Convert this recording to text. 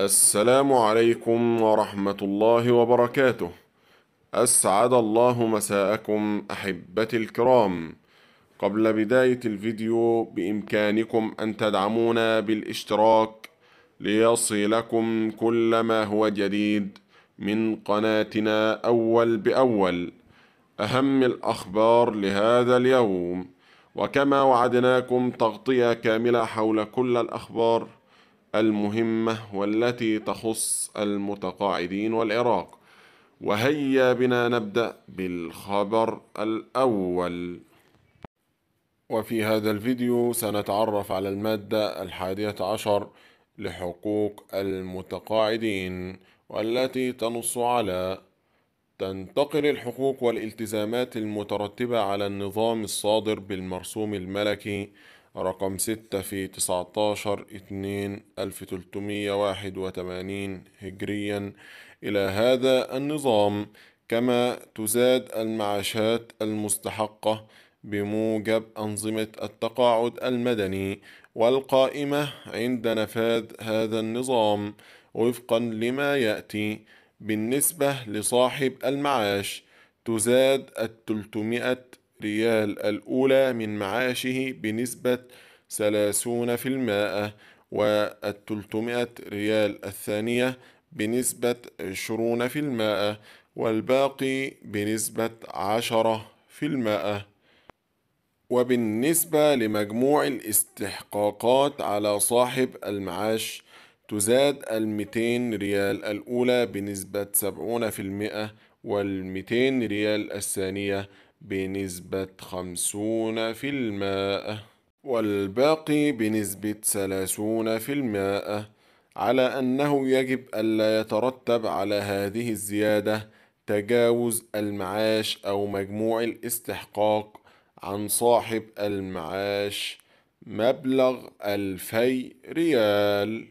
السلام عليكم ورحمة الله وبركاته. أسعد الله مساءكم أحبتي الكرام. قبل بداية الفيديو بإمكانكم أن تدعمونا بالاشتراك ليصلكم كل ما هو جديد من قناتنا أول بأول. أهم الأخبار لهذا اليوم وكما وعدناكم تغطية كاملة حول كل الأخبار المهمة والتي تخص المتقاعدين والعراق. وهيا بنا نبدأ بالخبر الأول. وفي هذا الفيديو سنتعرف على المادة الحادية عشر لحقوق المتقاعدين والتي تنص على تنتقل الحقوق والالتزامات المترتبة على النظام الصادر بالمرسوم الملكي رقم ستة في تسعتاشر اتنين ألف تلتمية واحد وتمانين هجريا. إلى هذا النظام كما تزاد المعاشات المستحقة بموجب أنظمة التقاعد المدني والقائمة عند نفاذ هذا النظام وفقا لما يأتي بالنسبة لصاحب المعاش تزاد التلتمائة ريال الأولى من معاشه بنسبة ثلاثون في المائة والتلتمائة ريال الثانية بنسبة عشرون في المائة والباقي بنسبة عشرة في المائة. وبالنسبة لمجموع الاستحقاقات على صاحب المعاش تزاد الميتين ريال الأولى بنسبة سبعون في المئة والميتين ريال الثانية بنسبة خمسون في المائة والباقي بنسبة ثلاثون في المائة على أنه يجب ألا يترتب على هذه الزيادة تجاوز المعاش أو مجموع الاستحقاق عن صاحب المعاش مبلغ ألفي ريال.